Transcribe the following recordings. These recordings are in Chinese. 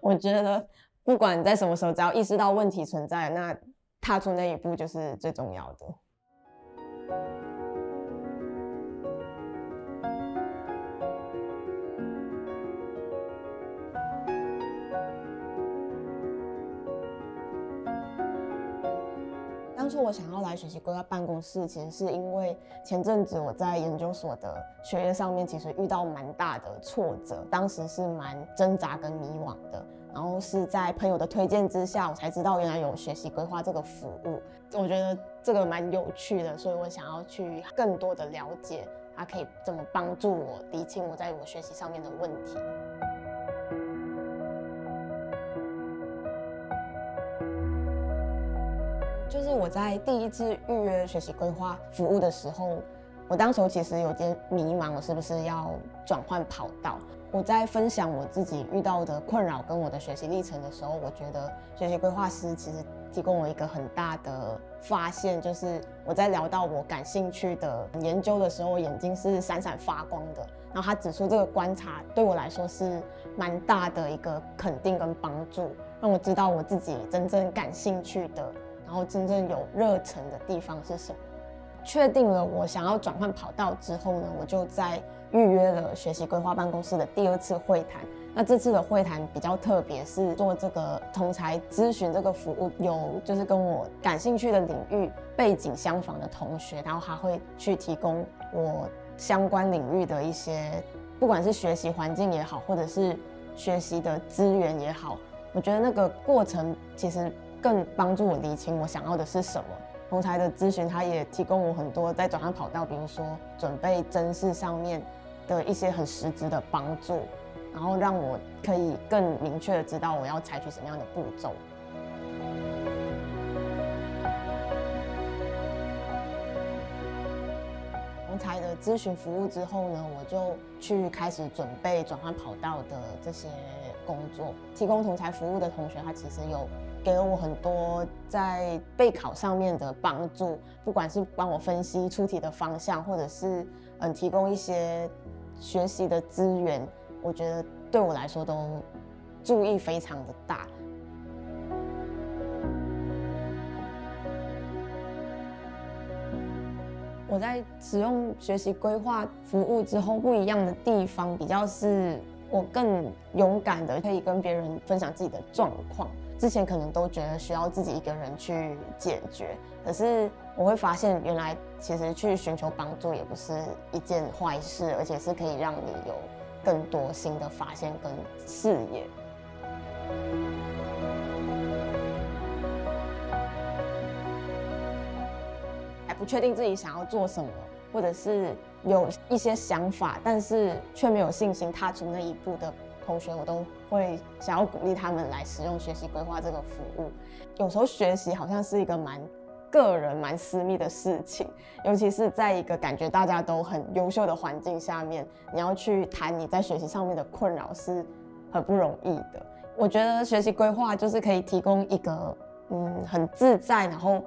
我觉得不管在什么时候，只要意识到问题存在，那踏出那一步就是最重要的。当初我想要来学习规划办公室，其实是因为前阵子我在研究所的学业上面，其实遇到蛮大的挫折，当时是蛮挣扎跟迷惘的。然后是在朋友的推荐之下，我才知道原来有学习规划这个服务。我觉得这个蛮有趣的，所以我想要去更多的了解，它可以怎么帮助我理清我在我学习上面的问题。就是我在第一次预约学习规划服务的时候，我当时其实有点迷茫，我是不是要转换跑道？我在分享我自己遇到的困扰跟我的学习历程的时候，我觉得学习规划师其实提供我一个很大的发现，就是我在聊到我感兴趣的研究的时候，眼睛是闪闪发光的。然后他指出这个观察对我来说是蛮大的一个肯定跟帮助，让我知道我自己真正感兴趣的。然后真正有热忱的地方是什么？确定了我想要转换跑道之后呢，我就在预约了学习规划办公室的第二次会谈。那这次的会谈比较特别，是做这个同才咨询这个服务，有就是跟我感兴趣的领域背景相仿的同学，然后他会去提供我相关领域的一些，不管是学习环境也好，或者是学习的资源也好，我觉得那个过程其实。更帮助我理清我想要的是什么。同才的咨询，他也提供我很多在转换跑道，比如说准备真试上面的一些很实质的帮助，然后让我可以更明确的知道我要采取什么样的步骤。同才的咨询服务之后呢，我就去开始准备转换跑道的这些工作。提供同才服务的同学，他其实有。给了我很多在备考上面的帮助，不管是帮我分析出题的方向，或者是嗯提供一些学习的资源，我觉得对我来说都注意非常的大。我在使用学习规划服务之后，不一样的地方比较是我更勇敢的可以跟别人分享自己的状况。之前可能都觉得需要自己一个人去解决，可是我会发现，原来其实去寻求帮助也不是一件坏事，而且是可以让你有更多新的发现跟视野。还不确定自己想要做什么，或者是有一些想法，但是却没有信心踏出那一步的。同学，我都会想要鼓励他们来使用学习规划这个服务。有时候学习好像是一个蛮个人、蛮私密的事情，尤其是在一个感觉大家都很优秀的环境下面，你要去谈你在学习上面的困扰是很不容易的。我觉得学习规划就是可以提供一个嗯很自在，然后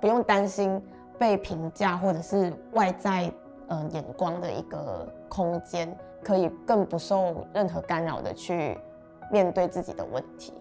不用担心被评价或者是外在嗯眼光的一个空间。可以更不受任何干扰的去面对自己的问题。